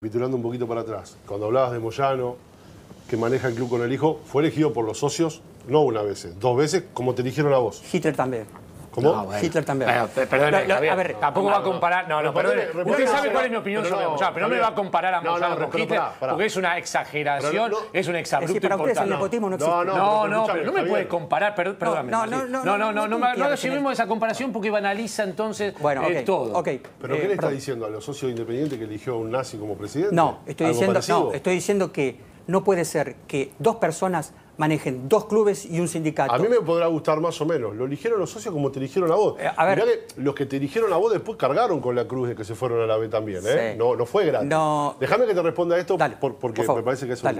Capitulando un poquito para atrás, cuando hablabas de Moyano, que maneja el club con el hijo, fue elegido por los socios no una vez, dos veces, como te eligieron a vos. Hitler también. ¿Cómo? No, bueno. Hitler también. Bueno, pe- perdone, a ver, tampoco va a comparar. No, no, perdone. Usted sabe cuál es mi opinión pero sobre no, Moyano, pero no me va a comparar a No, no, Moyano con Hitler, porque es una exageración, es un Es exabrupto decir, para ustedes el importante. nepotismo no existe. No, no, No, pero no, escúchame, pero no me puede comparar, per- perdóname. no, no, no, no, no, no, no, no no, quiero no llevemos tener- esa comparación porque banaliza entonces Bueno, eh, todo. ok. ¿Pero Eh, qué le está perdón. diciendo a los socios independientes que eligió a un nazi como presidente? No, estoy ¿Algo diciendo, parecido? no, estoy diciendo que no puede ser que dos personas manejen dos clubes y un sindicato. A mí me podrá gustar más o menos. Lo eligieron los socios como te eligieron a vos. Eh, a ver. Mirá que los que te eligieron a vos después cargaron con la cruz de que se fueron a la B también, ¿eh? Sí. No, no fue gratis. No. Déjame que te responda esto Dale, por- porque por favor, me parece que es dale.